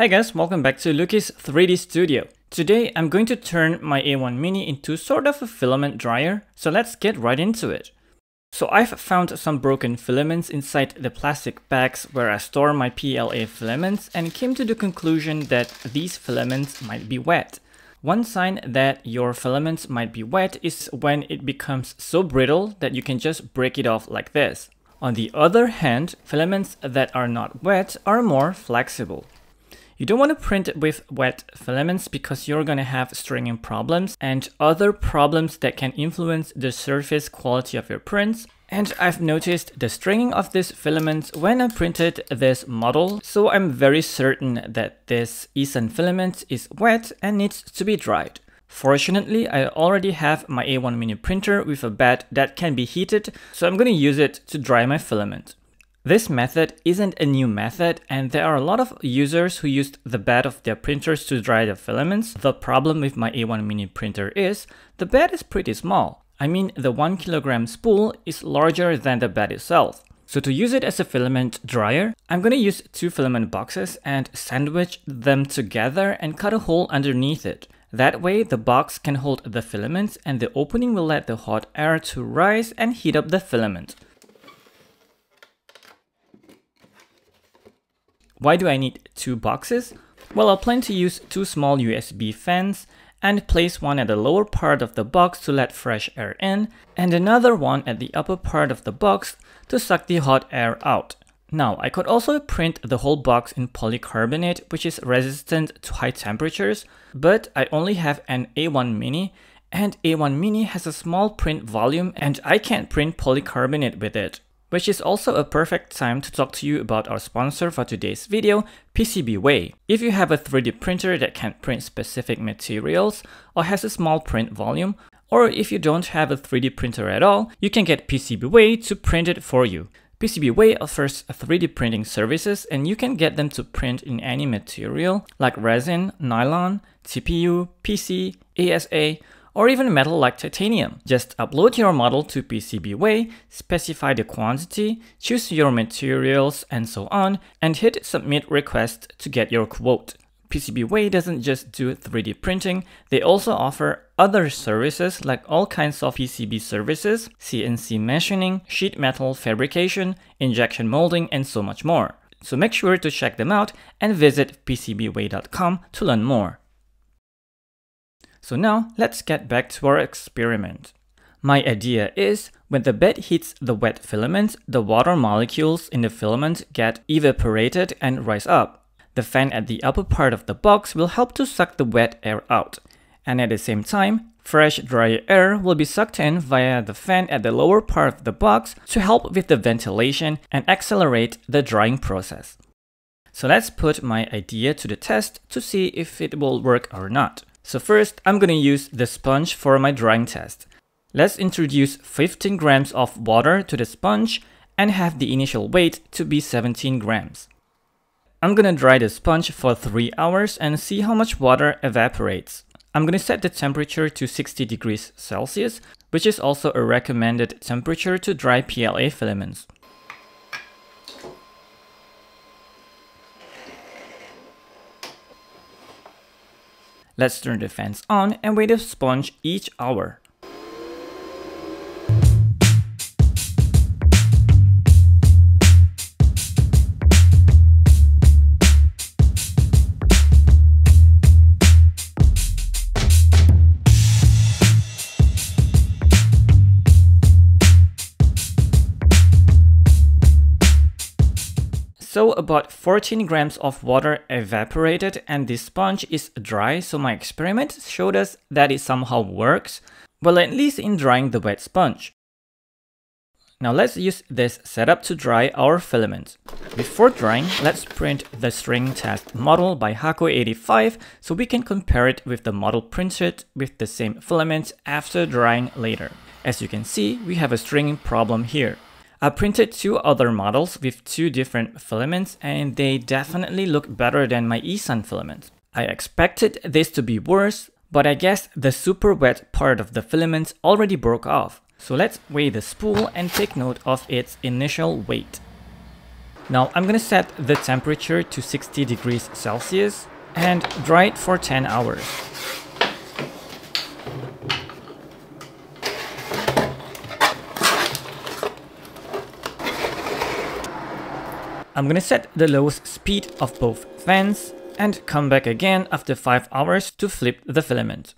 Hi guys, welcome back to Lukis 3D Studio. Today I'm going to turn my A1 Mini into sort of a filament dryer, so let's get right into it. So I've found some broken filaments inside the plastic bags where I store my PLA filaments and came to the conclusion that these filaments might be wet. One sign that your filaments might be wet is when it becomes so brittle that you can just break it off like this. On the other hand, filaments that are not wet are more flexible. You don't want to print with wet filaments because you're going to have stringing problems and other problems that can influence the surface quality of your prints. And I've noticed the stringing of these filaments when I printed this model, so I'm very certain that this eSun filament is wet and needs to be dried. Fortunately, I already have my A1 mini printer with a bed that can be heated, so I'm going to use it to dry my filament. This method isn't a new method and there are a lot of users who used the bed of their printers to dry the filaments. The problem with my A1 mini printer is the bed is pretty small. I mean the 1 kilogram spool is larger than the bed itself. So to use it as a filament dryer, I'm to use two filament boxes and sandwich them together and cut a hole underneath it. That way the box can hold the filaments and the opening will let the hot air to rise and heat up the filament. Why do I need two boxes? Well, I'll plan to use two small USB fans and place one at the lower part of the box to let fresh air in and another one at the upper part of the box to suck the hot air out. Now, I could also print the whole box in polycarbonate which is resistant to high temperatures, but I only have an A1 mini and A1 mini has a small print volume and I can't print polycarbonate with it which is also a perfect time to talk to you about our sponsor for today's video, PCBWay. If you have a 3D printer that can't print specific materials or has a small print volume, or if you don't have a 3D printer at all, you can get PCBWay to print it for you. PCBWay offers 3D printing services and you can get them to print in any material like resin, nylon, TPU, PC, ASA, or even metal like titanium. Just upload your model to PCBWay, specify the quantity, choose your materials and so on, and hit submit request to get your quote. PCBWay doesn't just do 3D printing, they also offer other services like all kinds of PCB services, CNC machining, sheet metal fabrication, injection molding, and so much more. So make sure to check them out and visit PCBWay.com to learn more. So now let's get back to our experiment. My idea is when the bed hits the wet filament, the water molecules in the filament get evaporated and rise up. The fan at the upper part of the box will help to suck the wet air out. And at the same time, fresh dry air will be sucked in via the fan at the lower part of the box to help with the ventilation and accelerate the drying process. So let's put my idea to the test to see if it will work or not. So first, I'm gonna use the sponge for my drying test. Let's introduce 15 grams of water to the sponge and have the initial weight to be 17 grams. I'm gonna dry the sponge for 3 hours and see how much water evaporates. I'm gonna set the temperature to 60 degrees Celsius, which is also a recommended temperature to dry PLA filaments. Let's turn the fans on and wait the sponge each hour. So about 14 grams of water evaporated and the sponge is dry so my experiment showed us that it somehow works, well at least in drying the wet sponge. Now let's use this setup to dry our filament. Before drying, let's print the string test model by Hakko85 so we can compare it with the model printed with the same filament after drying later. As you can see, we have a stringing problem here. I printed two other models with two different filaments and they definitely look better than my eSun filament. I expected this to be worse, but I guess the super wet part of the filament already broke off. So let's weigh the spool and take note of its initial weight. Now I'm gonna set the temperature to 60 degrees Celsius and dry it for 10 hours. I'm gonna set the lowest speed of both fans and come back again after 5 hours to flip the filament.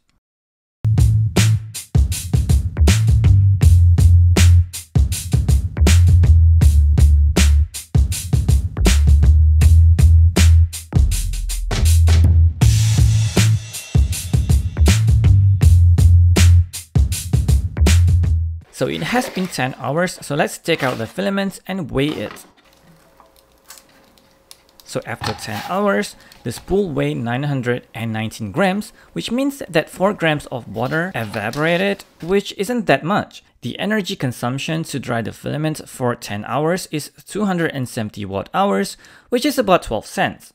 So it has been 10 hours, so let's take out the filaments and weigh it. So after 10 hours, the spool weighed 919 grams, which means that 4 grams of water evaporated, which isn't that much. The energy consumption to dry the filament for 10 hours is 270 watt hours, which is about 12 cents.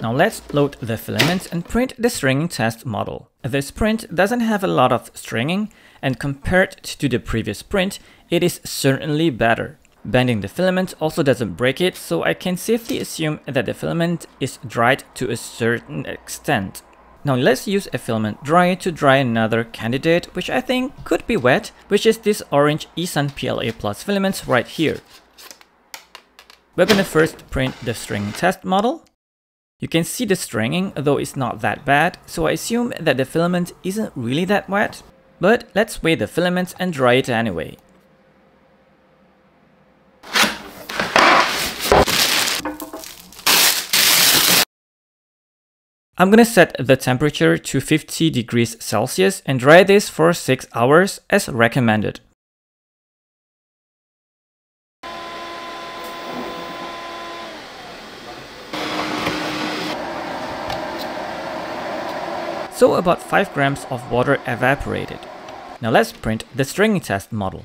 Now let's load the filament and print the stringing test model. This print doesn't have a lot of stringing, and compared to the previous print, it is certainly better. Bending the filament also doesn't break it, so I can safely assume that the filament is dried to a certain extent. Now let's use a filament dryer to dry another candidate, which I think could be wet, which is this orange eSun PLA Plus filament right here. We're gonna first print the string test model. You can see the stringing, though it's not that bad, so I assume that the filament isn't really that wet. But let's weigh the filament and dry it anyway. I'm gonna set the temperature to 50 degrees Celsius and dry this for 6 hours as recommended. So about 5 grams of water evaporated. Now let's print the stringing test model.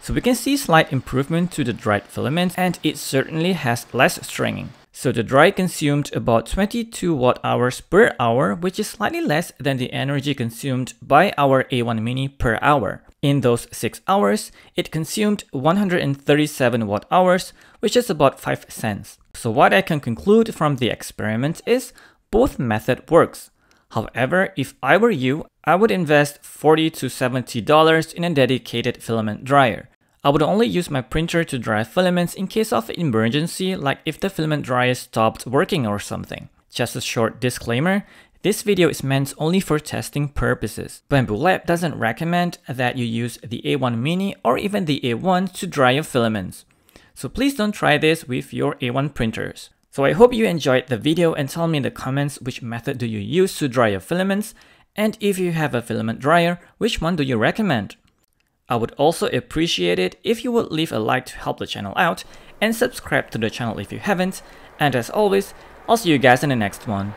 So we can see slight improvement to the dried filament and it certainly has less stringing. So the dry consumed about 22 watt hours per hour, which is slightly less than the energy consumed by our A1 Mini per hour. In those 6 hours, it consumed 137 watt hours, which is about 5 cents. So what I can conclude from the experiment is both method works. However, if I were you, I would invest 40 to $70 in a dedicated filament dryer. I would only use my printer to dry filaments in case of emergency, like if the filament dryer stopped working or something. Just a short disclaimer, this video is meant only for testing purposes. Bambu Lab doesn't recommend that you use the A1 Mini or even the A1 to dry your filaments. So please don't try this with your A1 printers. So I hope you enjoyed the video and tell me in the comments which method do you use to dry your filaments and if you have a filament dryer, which one do you recommend? I would also appreciate it if you would leave a like to help the channel out and subscribe to the channel if you haven't. And as always, I'll see you guys in the next one.